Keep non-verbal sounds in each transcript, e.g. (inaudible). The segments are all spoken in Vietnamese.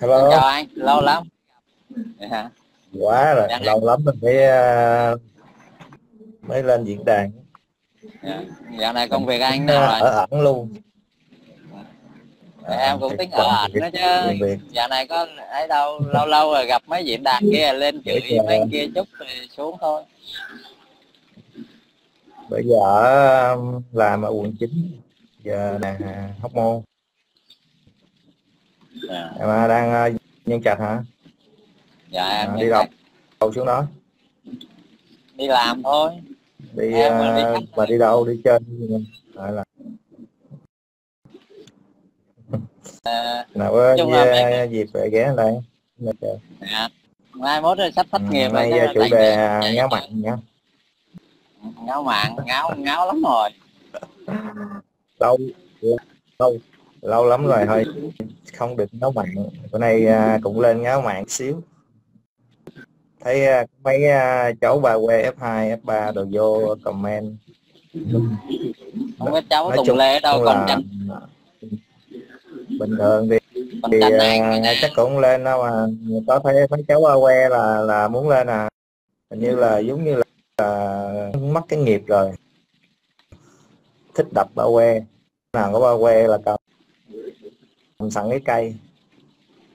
hello. Chào anh lâu lắm. Dạ. quá rồi Dạ. lâu lắm mình mới ờ, mới lên diễn đàn. Dạ. dạo này công việc anh nào Ờ, rồi? ở ẩn luôn. Dạ, em cũng Thì tính ở việc- đó chứ. việc- dạo này có ấy đâu lâu lâu rồi gặp mấy diễn đàn kia lên chửi giờ- mấy kia chút rồi xuống thôi. Bây giờ ờ, làm ở quận 9 giờ nè hóc môn dạ, mà đang ờ, nhân trạch hả? Dạ em À, đi, đi đâu? Đâu xuống đó? Đi làm thôi. Đi Em mà đi khách mà đi đâu? đi chơi Gọi là Ờ, nào có dịp- về ghé trời. dạ. mai mốt sắp thất nghiệp Ừ, nay chủ đề ngáo mặn nhá ngáo mạng ngáo ngáo lắm rồi. Lâu lâu lâu lắm rồi thôi. Không được ngáo mặn bữa nay à, cũng lên ngáo mặn xíu. Thấy à, mấy à, cháu bà quê F2 F3 đồ vô comment. Không có cháu Nói Tùng Lê đâu con là chanh bình thường thì, thì à, chắc cũng lên đâu mà có thấy mấy cháu bà quê là là muốn lên à. Hình như là giống như là, là mất cái nghiệp rồi. Thích đập bà quê. Nào có bà quê là cầm cầm sẵn cái cây.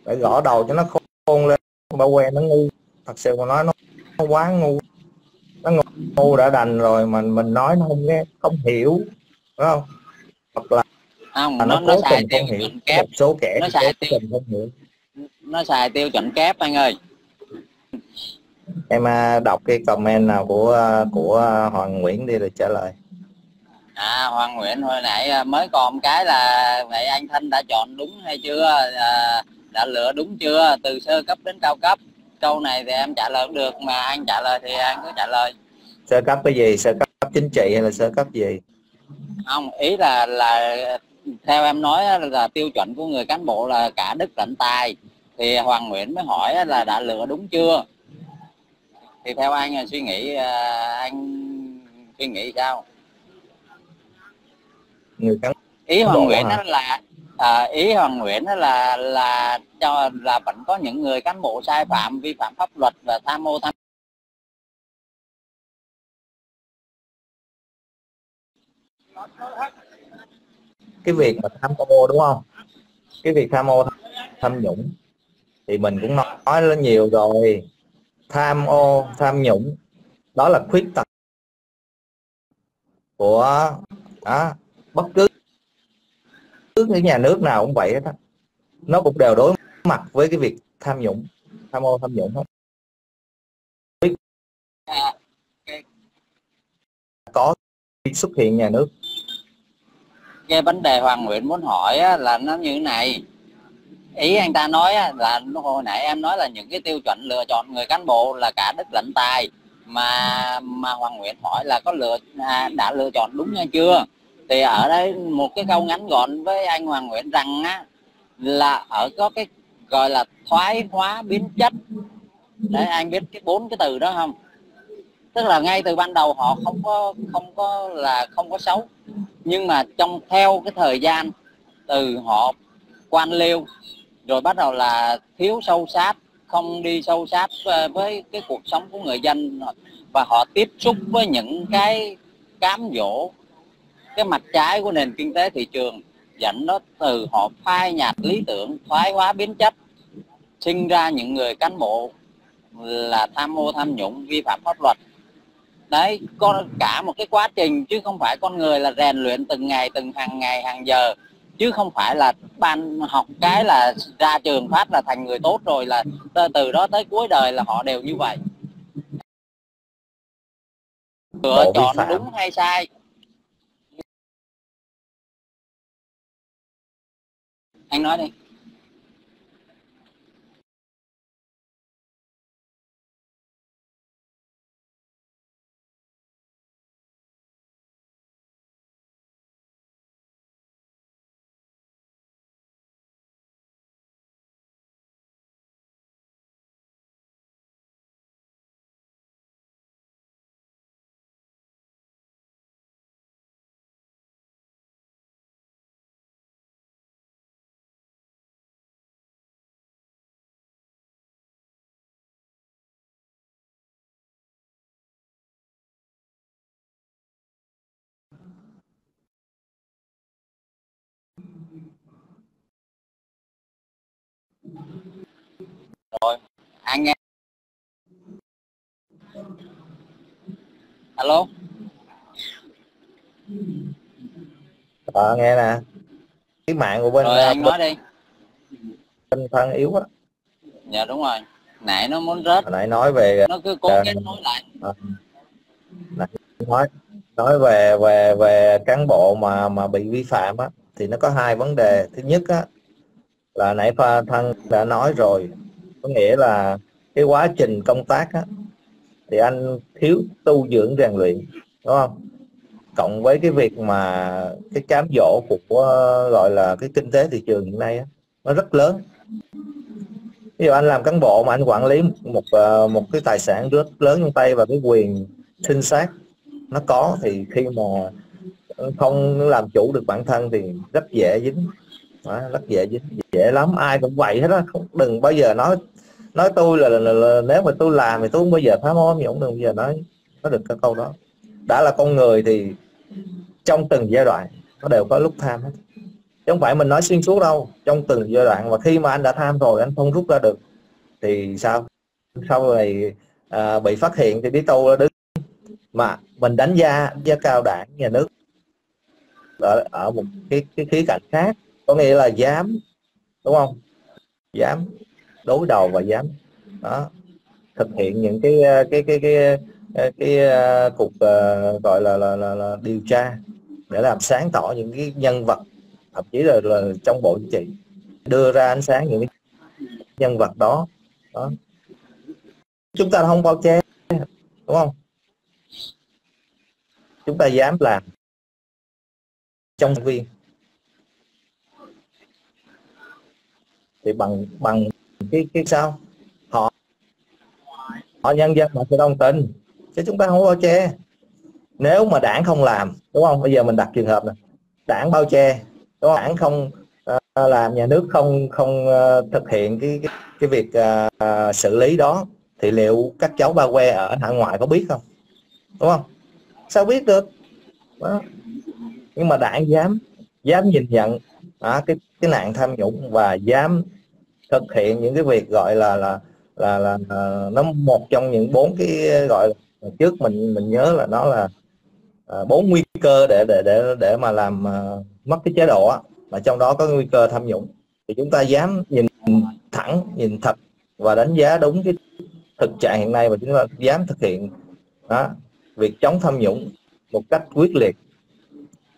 Phải gõ đầu cho nó khôn lên bà que nó ngu. Thật sự mà nói nó, nó quá ngu. Nó ngu, ngu đã đành rồi mà mình nói nó không nghe không hiểu. Phải không? Hoặc là không nó, nó nó xài tiêu không hiểu chuẩn kép. một số kẻ nó xài tiêu- không hiểu. nó xài tiêu chuẩn kép anh ơi. Em à, đọc cái comment nào của à, của à, Hoàng Nguyễn đi rồi trả lời À Hoàng Nguyễn hồi nãy à, mới còn cái là vậy anh Thanh đã chọn đúng hay chưa? À, đã lựa đúng chưa? Từ sơ cấp đến cao cấp. Câu này thì em trả lời không được mà anh trả lời thì anh cứ trả lời. Sơ cấp cái gì? Sơ cấp chính trị hay là sơ cấp gì? Không ý là là theo em nói là tiêu chuẩn của người cán bộ là cả đức lẫn tài. Thì Hoàng Nguyễn mới hỏi là đã lựa đúng chưa? Thì theo anh là suy nghĩ à, anh suy nghĩ sao người cán ý Hoàng Nguyễn đó là à, ý Hoàng Nguyễn đó là là cho là vẫn có những người cán bộ sai phạm vi phạm pháp luật và tham ô tham cái việc mà tham ô đúng không? Cái việc tham ô tham nhũng thì mình cũng nói, nói lên nhiều rồi. Tham ô tham nhũng đó là khuyết tật của đó, bất cứ cứ cái nhà nước nào cũng vậy hết nó cũng đều đối mặt với cái việc tham nhũng tham ô tham nhũng hết. Có xuất hiện nhà nước. Cái vấn đề Hoàng Nguyễn muốn hỏi là nó như thế này. Ý anh ta nói là hồi nãy em nói là những cái tiêu chuẩn lựa chọn người cán bộ là cả đức lẫn tài. Mà mà Hoàng Nguyễn hỏi là có lựa à, đã lựa chọn đúng hay chưa? Thì ở đây một cái câu ngắn gọn với anh Hoàng Nguyễn rằng á, là ở có cái gọi là thoái hóa biến chất. Đấy, anh biết cái bốn cái từ đó không? Tức là ngay từ ban đầu họ không có không có là không có xấu, nhưng mà trong theo cái thời gian từ họ quan liêu, rồi bắt đầu là thiếu sâu sát, không đi sâu sát ờ, với cái cuộc sống của người dân, và họ tiếp xúc với những cái cám dỗ cái mặt trái của nền kinh tế thị trường dẫn nó từ họ phai nhạt lý tưởng thoái hóa biến chất sinh ra những người cán bộ là tham ô tham nhũng vi phạm pháp luật. Đấy có cả một cái quá trình chứ không phải con người là rèn luyện từng ngày từng hàng ngày hàng giờ. Chứ không phải là ban học cái là ra trường phát là thành người tốt rồi là từ, đó tới cuối đời là họ đều như vậy. Lựa chọn đúng hay sai anh nói đi. Rồi anh nghe. Alo? Ờ nghe nè. Cái mạng của bên rồi anh nói đi. bên thân yếu á. Dạ đúng rồi. Nãy nó muốn rớt. Hồi nãy nói về nó cứ cố Ờ. kết nối lại. ờ, nãy nói nói về về về cán bộ mà mà bị vi phạm á thì nó có hai vấn đề. Thứ nhất á là nãy pha thân đã nói rồi. Có nghĩa là cái quá trình công tác á thì anh thiếu tu dưỡng rèn luyện đúng không? Cộng với cái việc mà cái cám dỗ của gọi là cái kinh tế thị trường hiện nay á, nó rất lớn. Ví dụ anh làm cán bộ mà anh quản lý một ờ, một cái tài sản rất lớn trong tay và cái quyền sinh sát nó có thì khi mà không làm chủ được bản thân thì rất dễ dính. Đó, rất dễ dễ lắm ai cũng vậy hết á không đừng bao giờ nói nói tôi là, là, là, là nếu mà tôi làm thì tôi không bao giờ phá mối gì cũng đừng bao giờ nói nói được cái câu đó. Đã là con người thì trong từng giai đoạn nó đều có lúc tham hết. Chứ không phải mình nói xuyên suốt đâu trong từng giai đoạn và khi mà anh đã tham rồi anh không rút ra được thì sao? Sau này à, bị phát hiện thì đi tù là đứng mà mình đánh giá đánh giá cao đảng nhà nước ở, ở một cái cái khía cạnh khác có nghĩa là dám đúng không? Dám đối đầu và dám đó thực hiện những cái ờ, cái cái cái ờ, cái, cái, uh, cuộc uh, gọi là, là, là, là điều tra để làm sáng tỏ những cái nhân vật thậm chí là, là trong bộ chính trị đưa ra ánh sáng những cái nhân vật đó, đó. chúng ta không bao che đúng không? Chúng ta dám làm trong viên. Thì bằng bằng cái cái sao? Họ họ nhân dân họ sẽ đồng tình chứ chúng ta không bao che. Nếu mà đảng không làm đúng không? Bây giờ mình đặt trường hợp này đảng bao che đúng không? đảng không uh, làm nhà nước không không uh, thực hiện cái cái, cái việc uh, uh, xử lý đó thì liệu các cháu ba que ở hải ngoại có biết không? Đúng không? Sao biết được? Đó. nhưng mà đảng dám dám nhìn nhận à, cái cái nạn tham nhũng và dám thực hiện những cái việc gọi là là là là, là nó một trong những bốn cái gọi là trước mình mình nhớ là nó là à, bốn nguy cơ để để để để mà làm à, mất cái chế độ á mà trong đó có nguy cơ tham nhũng. Thì chúng ta dám nhìn thẳng nhìn thật và đánh giá đúng cái thực trạng hiện nay và chúng ta dám thực hiện đó, việc chống tham nhũng một cách quyết liệt.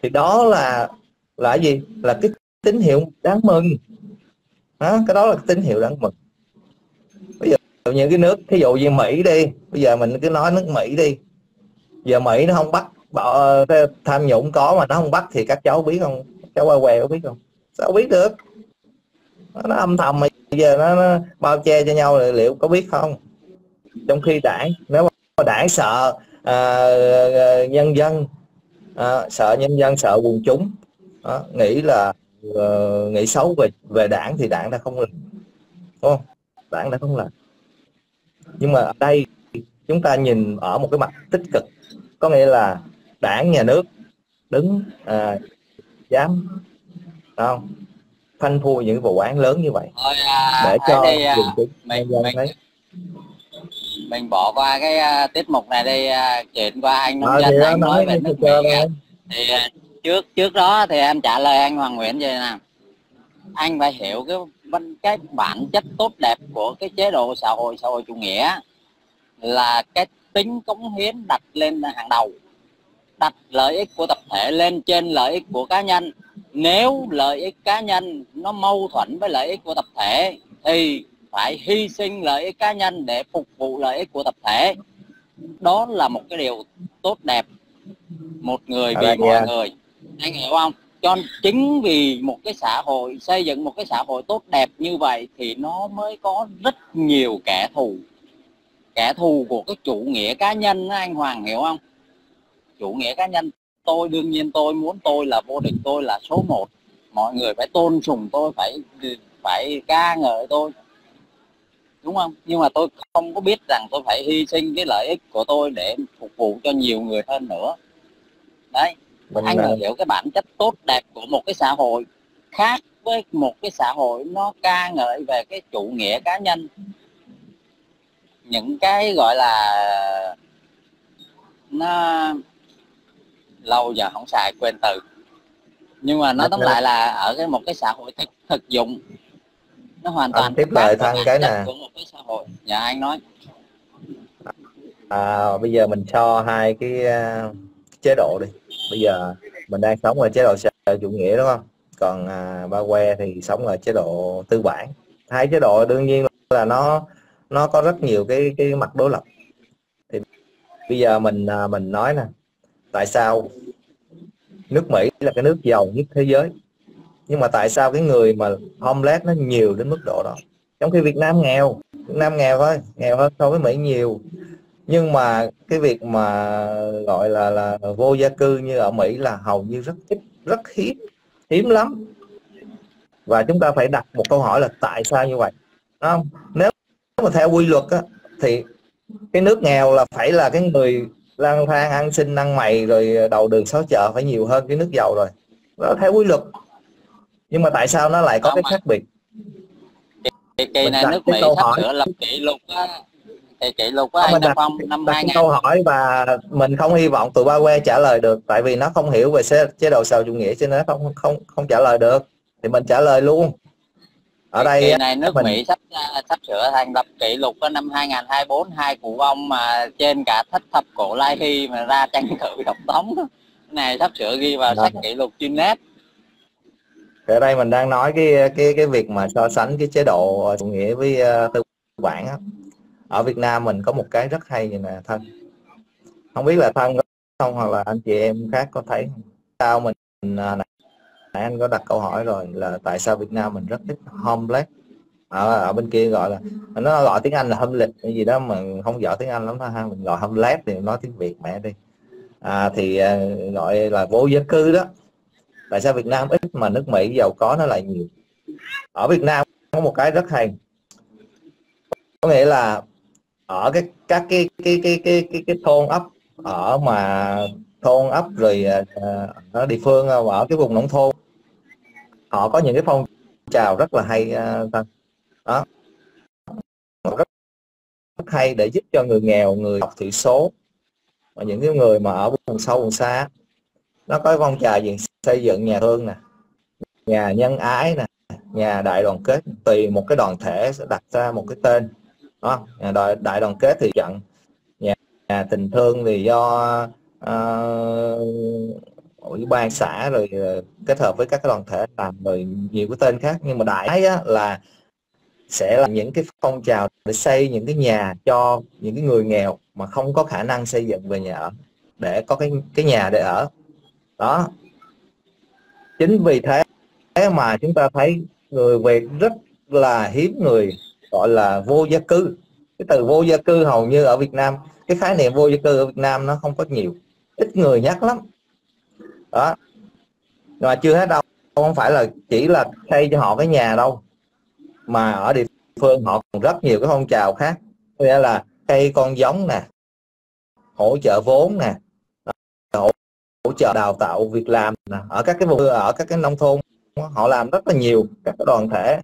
Thì đó là là gì? Là cái tín hiệu đáng mừng đó, cái đó là cái tín hiệu đáng mừng. Bây giờ những cái nước thí dụ như Mỹ đi bây giờ mình cứ nói nước Mỹ đi. Giờ Mỹ nó không bắt bỏ tham nhũng có mà nó không bắt thì các cháu biết không? Cháu qua què có biết không? Sao biết được? Nó, nó âm thầm mà giờ nó, nó bao che cho nhau rồi liệu có biết không? Trong khi đảng nếu mà đảng sợ à, nhân dân à, sợ nhân dân sợ quần chúng à, nghĩ là uh, nghĩ xấu về về đảng thì đảng đã không làm đúng không? Đảng đã không làm. Nhưng mà ở đây chúng ta nhìn ở một cái mặt tích cực có nghĩa là đảng nhà nước đứng à, dám không? Phanh phui những vụ án lớn như vậy thôi à, để cho đây à, mình dân mình thấy mình bỏ qua cái à, tiết mục này đi à, chuyển qua anh nông Ờ, dân thì anh nói nói về nước Mỹ thì trước trước đó thì em trả lời anh Hoàng Nguyễn vậy nè. Anh phải hiểu cái văn cái bản chất tốt đẹp của cái chế độ xã hội xã hội chủ nghĩa là cái tính cống hiến đặt lên hàng đầu đặt lợi ích của tập thể lên trên lợi ích của cá nhân. Nếu lợi ích cá nhân nó mâu thuẫn với lợi ích của tập thể thì phải hy sinh lợi ích cá nhân để phục vụ lợi ích của tập thể. Đó là một cái điều tốt đẹp. Một người vì mọi người anh hiểu không? Cho chính vì một cái xã hội, xây dựng một cái xã hội tốt đẹp như vậy thì nó mới có rất nhiều kẻ thù. Kẻ thù của cái chủ nghĩa cá nhân anh Hoàng, hiểu không? Chủ nghĩa cá nhân, tôi đương nhiên tôi muốn tôi là vô địch, tôi là số 1 mọi người phải tôn sùng tôi, phải phải ca ngợi tôi. Đúng không? Nhưng mà tôi không có biết rằng tôi phải hy sinh cái lợi ích của tôi để phục vụ cho nhiều người hơn nữa. Đấy mình anh hiểu cái bản chất tốt đẹp của một cái xã hội khác với một cái xã hội nó ca ngợi về cái chủ nghĩa cá nhân. Những cái gọi là nó lâu giờ không xài quên từ. Nhưng mà nó tóm lại là ở cái một cái xã hội thực, thực dụng nó hoàn toàn tiếp lời thăng cái nè. của một cái xã hội. Dạ anh nói. À, bây giờ mình cho hai cái uh, chế độ đi bây giờ mình đang sống ở chế độ xã chủ nghĩa đúng không? Còn à, ba que thì sống ở chế độ tư bản. Hai chế độ đương nhiên là nó nó có rất nhiều cái cái mặt đối lập. Thì bây giờ mình à, mình nói nè tại sao nước Mỹ là cái nước giàu nhất thế giới? Nhưng mà tại sao cái người mà homeless nó nhiều đến mức độ đó? Trong khi Việt Nam nghèo Việt Nam nghèo thôi nghèo hơn so với Mỹ nhiều nhưng mà cái việc mà gọi là là vô gia cư như ở Mỹ là hầu như rất ít rất hiếm hiếm lắm. Và chúng ta phải đặt một câu hỏi là tại sao như vậy? Đúng không? Nếu mà theo quy luật á, thì cái nước nghèo là phải là cái người lang thang ăn xin ăn mày rồi đầu đường xó chợ phải nhiều hơn cái nước giàu rồi. Đó theo quy luật. Nhưng mà tại sao nó lại có Đúng cái khác biệt? kỳ, kỳ này nước Mỹ sắp sửa lập kỷ lục á thì kỷ lục á anh Phong năm đặt 2000 câu hỏi và mình không hy vọng tụi ba que trả lời được tại vì nó không hiểu về chế độ xã chủ nghĩa cho nên nó không không không trả lời được. Thì mình trả lời luôn. Ở đây kỳ này nước mình... Mỹ sắp sắp sửa thành lập kỷ lục ở năm 2024 hai cụ ông mà trên cả thất thập cổ lai hy mà ra tranh cử (laughs) tổng thống. Này sắp sửa ghi vào Đó. sách kỷ lục Guinness ở đây mình đang nói cái cái cái việc mà so sánh cái chế độ chủ nghĩa với uh, tư bản á ở Việt Nam mình có một cái rất hay như nè thân không biết là thân không hoặc là anh chị em khác có thấy không? sao mình à, nãy anh có đặt câu hỏi rồi là tại sao Việt Nam mình rất thích homeless ở, ở bên kia gọi là nó gọi tiếng Anh là homeless cái gì đó mà không giỏi tiếng Anh lắm ha mình gọi homeless thì nói tiếng Việt mẹ đi. À, thì à, gọi là vô gia cư đó. Tại sao Việt Nam ít mà nước Mỹ giàu có nó lại nhiều? Ở Việt Nam có một cái rất hay. Có nghĩa là ở cái các cái cái cái cái cái, cái thôn ấp ở mà thôn ấp rồi à, ở địa phương à, ở cái vùng nông thôn. Họ có những cái phong trào rất là hay à, đó. Rất, rất hay để giúp cho người nghèo người học thiểu số. Và những cái người mà ở vùng sâu vùng xa nó có phong trào gì? Xây dựng nhà thương nè nhà nhân ái nè nhà đại đoàn kết. Tùy một cái đoàn thể sẽ đặt ra một cái tên đó. Nhà đại, đại đoàn kết thì trận nhà, nhà tình thương thì do uh, ủy ban xã rồi ờ, kết hợp với các cái đoàn thể làm rồi nhiều cái tên khác. Nhưng mà đại á, là sẽ là những cái phong trào để xây những cái nhà cho những cái người nghèo mà không có khả năng xây dựng về nhà ở để có cái cái nhà để ở. Đó. Chính vì thế mà chúng ta thấy người Việt rất là hiếm người gọi là vô gia cư. Cái từ vô gia cư hầu như ở Việt Nam cái khái niệm vô gia cư ở Việt Nam nó không có nhiều ít người nhắc lắm. Đó. Mà chưa hết đâu không phải là chỉ là xây cho họ cái nhà đâu mà ở địa phương họ còn rất nhiều cái phong trào khác. Nghĩa là cây con giống nè hỗ trợ vốn nè hỗ, hỗ trợ đào tạo việc làm nè. Ở các cái vùng ở các cái nông thôn họ làm rất là nhiều các cái đoàn thể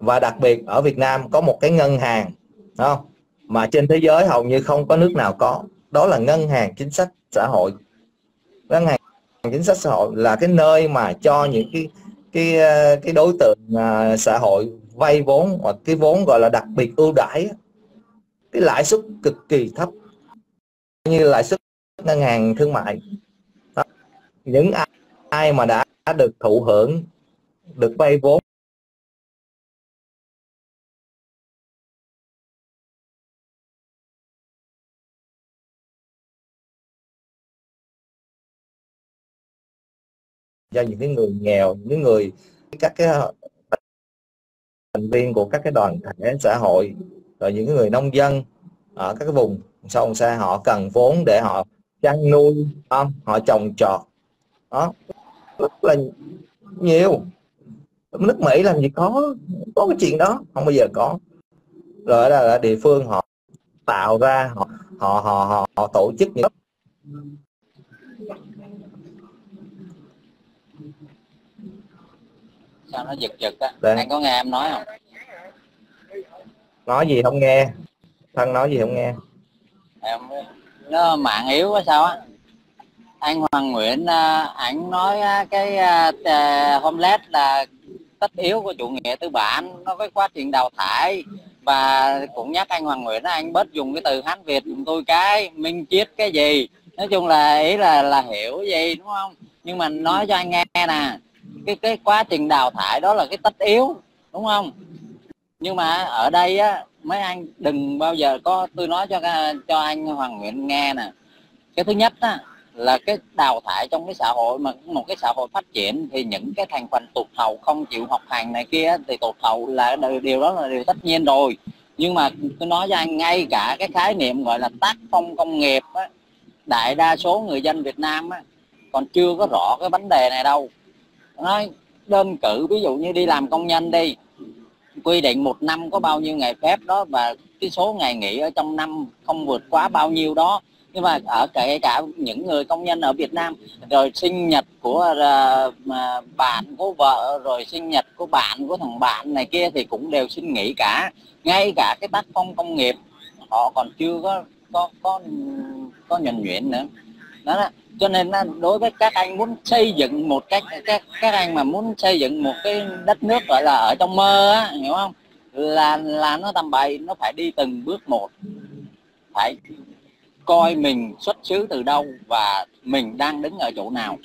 và đặc biệt ở Việt Nam có một cái ngân hàng không? Mà trên thế giới hầu như không có nước nào có. Đó là ngân hàng chính sách xã hội. Ngân hàng chính sách xã hội là cái nơi mà cho những cái cái cái đối tượng à, xã hội vay vốn hoặc cái vốn gọi là đặc biệt ưu đãi cái lãi suất cực kỳ thấp như lãi suất ngân hàng thương mại. Đó. những ai, ai mà đã được thụ hưởng được vay vốn cho những cái người nghèo những người các cái thành viên của các cái đoàn thể xã hội rồi những người nông dân ở các cái vùng sâu vùng xa họ cần vốn để họ chăn nuôi không? Họ trồng trọt. Đó. Rất là nhiều. Nước Mỹ làm gì có có cái chuyện đó không bao giờ có. Rồi là, là địa phương họ tạo ra họ họ họ họ, họ tổ chức những sao nó giật giật á? Dạ. anh có nghe em nói không? Nói gì không nghe. Thân nói gì không nghe. Em nó mạng yếu quá sao á? Anh Hoàng Nguyễn à, ảnh nói á, cái à, homeless là tất yếu của chủ nghĩa tư bản. Nó cái quá trình đào thải và cũng nhắc anh Hoàng Nguyễn anh bớt dùng cái từ Hán Việt dùng tôi cái minh triết cái gì. Nói chung là ý là là hiểu gì đúng không? Nhưng mà nói cho anh nghe nè cái cái quá trình đào thải đó là cái tất yếu đúng không? Nhưng mà ở đây á mấy anh đừng bao giờ có tôi nói cho cho anh Hoàng Nguyễn nghe nè. Cái thứ nhất á là cái đào thải trong cái xã hội mà một cái xã hội phát triển thì những cái thành phần tụt hậu không chịu học hành này kia thì tụt hậu là điều- điều đó là điều tất nhiên rồi. Nhưng mà tôi nói cho anh ngay cả cái khái niệm gọi là tác phong công nghiệp á, đại đa số người dân Việt Nam á, còn chưa có rõ cái vấn đề này đâu nói đơn cử ví dụ như đi làm công nhân đi quy định một năm có bao nhiêu ngày phép đó và cái số ngày nghỉ ở trong năm không vượt quá bao nhiêu đó. Nhưng mà ở kể cả những người công nhân ở Việt Nam rồi sinh nhật của uh, bạn của vợ rồi sinh nhật của bạn của thằng bạn này kia thì cũng đều xin nghỉ cả. Ngay cả cái tác phong công nghiệp họ còn chưa có có có có nhuần nhuyễn nữa đó là, cho nên là đối với các anh muốn xây dựng một cách các các anh mà muốn xây dựng một cái đất nước gọi là ở trong mơ á hiểu không? Là là nó tầm bậy nó phải đi từng bước một. Phải coi mình xuất xứ từ đâu và mình đang đứng ở chỗ nào.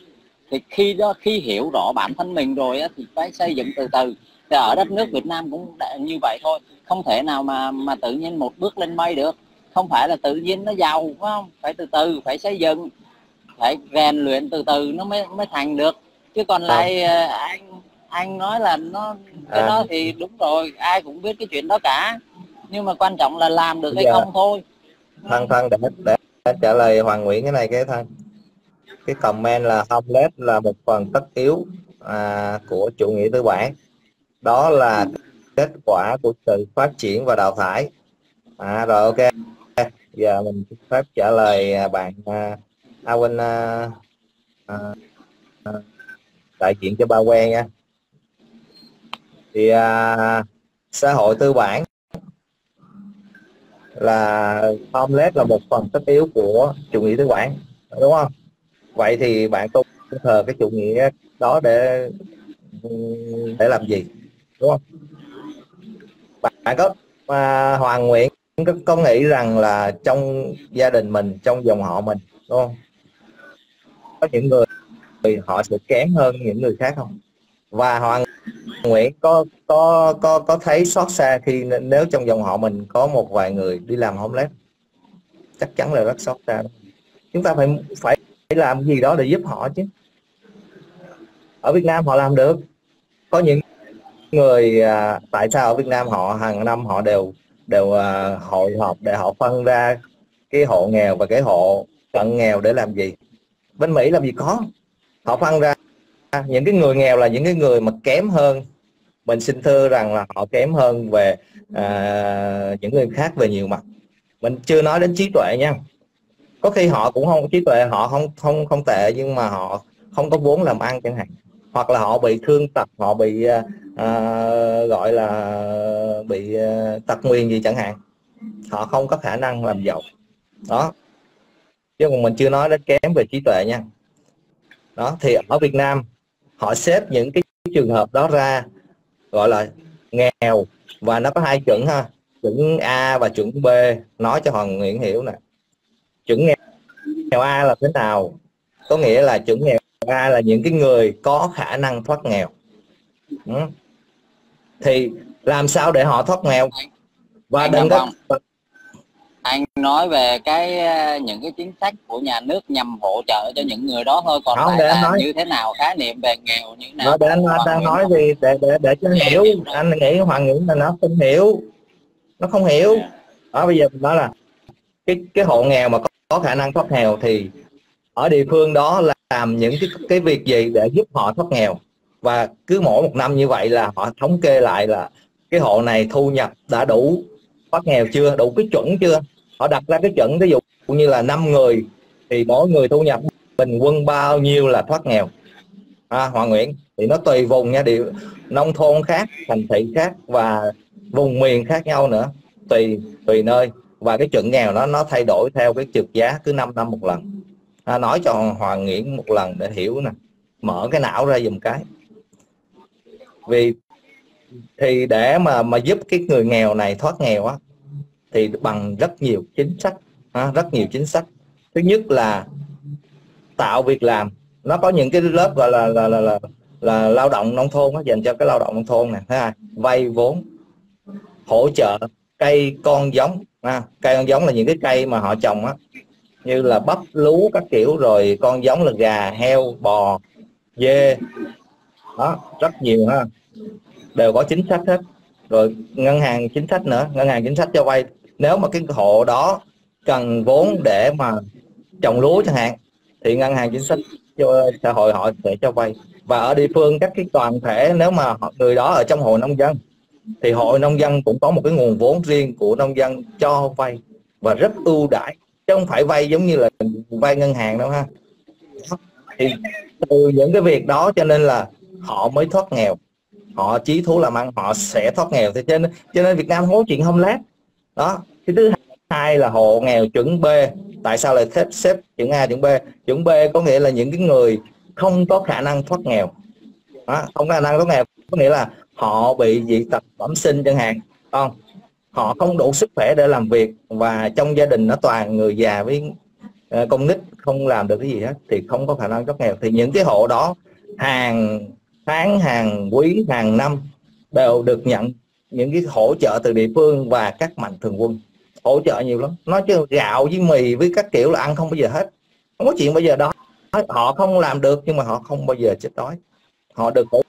Thì khi đó khi hiểu rõ bản thân mình rồi á, thì phải xây dựng từ từ. Thì ở đất nước Việt Nam cũng đã như vậy thôi. Không thể nào mà mà tự nhiên một bước lên mây được. Không phải là tự nhiên nó giàu phải không? Phải từ từ phải xây dựng phải rèn luyện từ từ nó mới mới thành được. Chứ còn lại ờ, anh anh nói là nó cái À. đó thì đúng rồi ai cũng biết cái chuyện đó cả. Nhưng mà quan trọng là làm được hay Dạ. không thôi. Thân thân để, để trả lời Hoàng Nguyễn cái này cái thân cái comment là homeless là một phần tất yếu à, của chủ nghĩa tư bản. Đó là kết quả của sự phát triển và đào thải. À, rồi ok. Giờ mình phép trả lời à, bạn à, A quên à, à, à, đại diện cho ba que nha. Thì à, xã hội tư bản là homeless là một phần tất yếu của chủ nghĩa tư bản đúng không? Vậy thì bạn tôn thờ cái chủ nghĩa đó để để làm gì đúng không? Bạn, bạn có à, Hoàng Nguyễn có, có nghĩ rằng là trong gia đình mình trong dòng họ mình đúng không? Có những người thì họ sẽ kém hơn những người khác không? Và Hoàng Nguyễn có có có có thấy xót xa khi nếu trong dòng họ mình có một vài người đi làm homeless? Chắc chắn là rất xót xa. Chúng ta phải phải làm gì đó để giúp họ chứ. Ở Việt Nam họ làm được. Có những người à, tại sao ở Việt Nam họ hàng năm họ đều đều à, hội họp để họ phân ra cái hộ nghèo và cái hộ cận nghèo để làm gì? Bên Mỹ làm gì có. Họ phân ra những cái người nghèo là những cái người mà kém hơn. Mình xin thưa rằng là họ kém hơn về à, những người khác về nhiều mặt. Mình chưa nói đến trí tuệ nha. Có khi họ cũng không trí tuệ họ không không không tệ nhưng mà họ không có vốn làm ăn chẳng hạn. Hoặc là họ bị thương tật họ bị à, à gọi là bị à, tật nguyền gì chẳng hạn. Họ không có khả năng làm giàu. Đó chứ còn mình chưa nói đến kém về trí tuệ nha. Đó thì ở Việt Nam họ xếp những cái trường hợp đó ra gọi là nghèo và nó có hai chuẩn ha. Chuẩn A và chuẩn B nói cho Hoàng Nguyễn hiểu nè. Chuẩn nghèo, nghèo A là thế nào? Có nghĩa là chuẩn nghèo A là những cái người có khả năng thoát nghèo. Ừ. thì làm sao để họ thoát nghèo? Và đừng có anh nói về cái ờ, những cái chính sách của nhà nước nhằm hỗ trợ cho những người đó thôi còn Không, lại để anh nói. như thế nào khái niệm về nghèo như thế nào? Nói để anh, anh đang nói gì để để để cho anh hiểu. anh nghĩ Hoàng Nguyễn là nó không hiểu. Nó không hiểu. Đó bây giờ mình nói là cái cái hộ nghèo mà có, có khả năng thoát nghèo thì ở địa phương đó là làm những cái cái việc gì để giúp họ thoát nghèo? Và cứ mỗi một năm như vậy là họ thống kê lại là cái hộ này thu nhập đã đủ thoát nghèo chưa? Đủ cái chuẩn chưa họ đặt ra cái chuẩn ví dụ như là năm người thì mỗi người thu nhập bình quân bao nhiêu là thoát nghèo? À, Hoàng Nguyễn thì nó tùy vùng nha điều nông thôn khác thành thị khác và vùng miền khác nhau nữa tùy tùy nơi. Và cái chuẩn nghèo nó nó thay đổi theo cái trượt giá cứ 5 năm một lần. À, nói cho Hoàng Nguyễn một lần để hiểu nè. Mở cái não ra dùm cái. Vì thì để mà mà giúp cái người nghèo này thoát nghèo á thì bằng rất nhiều chính sách ha, rất nhiều chính sách. Thứ nhất là tạo việc làm. Nó có những cái lớp gọi là là là, là, là lao động nông thôn đó, dành cho cái lao động nông thôn này ha vay vốn hỗ trợ cây con giống à, cây con giống là những cái cây mà họ trồng á như là bắp lúa các kiểu rồi con giống là gà heo bò dê. Đó rất nhiều ha đều có chính sách hết. Rồi ngân hàng chính sách nữa ngân hàng chính sách cho vay nếu mà cái hộ đó cần vốn để mà trồng lúa chẳng hạn, thì ngân hàng chính sách cho, xã hội họ sẽ cho vay. Và ở địa phương các cái toàn thể, nếu mà người đó ở trong hội nông dân, thì hội nông dân cũng có một cái nguồn vốn riêng của nông dân cho vay. Và rất ưu đãi, chứ không phải vay giống như là vay ngân hàng đâu ha. Thì từ những cái việc đó cho nên là họ mới thoát nghèo. Họ chí thú làm ăn, họ sẽ thoát nghèo. Thì cho nên cho nên Việt Nam hối chuyện không lát đó cái thứ hai là hộ nghèo chuẩn B. Tại sao lại xếp xếp chuẩn A chuẩn B? Chuẩn B có nghĩa là những cái người không có khả năng thoát nghèo. Đó, không có khả năng thoát nghèo có nghĩa là họ bị dị tật bẩm sinh chẳng hạn không? Họ không đủ sức khỏe để làm việc và trong gia đình nó toàn người già với công con nít không làm được cái gì hết thì không có khả năng thoát nghèo. Thì những cái hộ đó hàng tháng hàng quý hàng năm đều được nhận những cái hỗ trợ từ địa phương và các mạnh thường quân. Hỗ trợ nhiều lắm. Nói chứ gạo với mì với các kiểu là ăn không bao giờ hết. Không có chuyện bây giờ đó. Họ không làm được nhưng mà họ không bao giờ chết đói. Họ được hỗ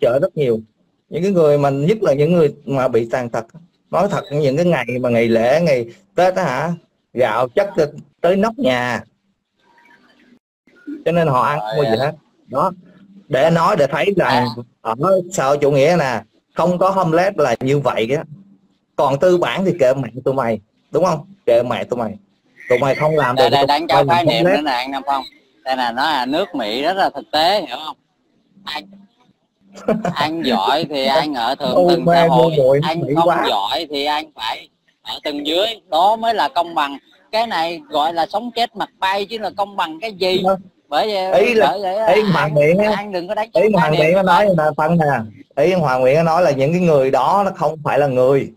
trợ rất nhiều. Những cái người mà nhất là những người mà bị tàn tật. Nói thật những cái ngày mà ngày lễ ngày tết đó hả gạo chất tới nóc nhà. Cho nên họ ăn không bao giờ hết. Đó. Để nói để thấy rằng ở sau chủ nghĩa nè không có homeless là như vậy á. Còn tư bản thì kệ mẹ tụi mày đúng không? Kệ mẹ tụi may tụi mày không làm được đây đang cho khái niệm nữa nè anh Nam Phong. Đây là nó là nước Mỹ rất là thực tế hiểu không? Anh anh giỏi thì anh ở thượng tầng xã hội. anh không quá. giỏi thì anh phải ở tầng dưới. Đó mới là công bằng. Cái này gọi là sống chết mặt bay chứ là công bằng cái gì bởi vì ý là bởi ý hoàng nguyện á anh đừng có đánh ý hoàng nguyện nó nói là phân nè ý hoàng nguyện nó nói là những cái người đó nó không phải là người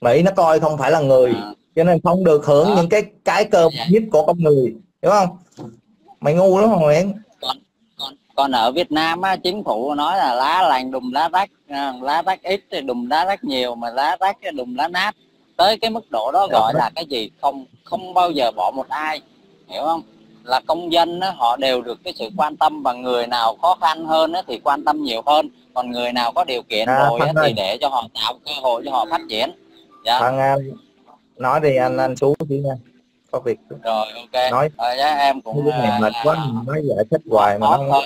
mỹ nó coi không phải là người à. cho nên không được hưởng đó. những cái cái cơ dạ. nhất của con người hiểu không? Mày ngu lắm hoàng nguyện còn, còn, còn ở việt nam á chính phủ nói là lá lành đùm lá rách à, lá rách ít thì đùm lá rách nhiều mà lá rách đùm lá nát. Tới cái mức độ đó gọi là cái gì? Không không bao giờ bỏ một ai hiểu không là công dân á, họ đều được cái sự quan tâm và người nào khó khăn hơn á, thì quan tâm nhiều hơn. Còn người nào có điều kiện à, rồi á, thì để cho họ tạo cơ hội cho họ phát triển. Dạ. Anh nói đi anh anh xuống chứ nha. Có việc. Rồi ok. Nói. Rồi, dạ, em cũng mệt quá nói giải thích hoài mà nó